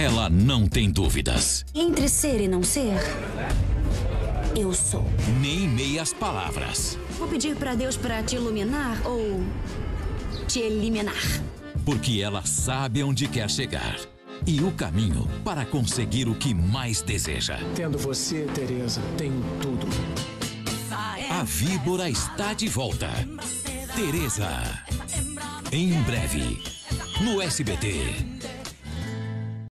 ela não tem dúvidas. Entre ser e não ser, eu sou. Nem meias palavras. Vou pedir para Deus para te iluminar ou te eliminar. Porque ela sabe onde quer chegar e o caminho para conseguir o que mais deseja. Tendo você, Teresa, tenho tudo. A víbora está de volta. Teresa. Em breve, no SBT.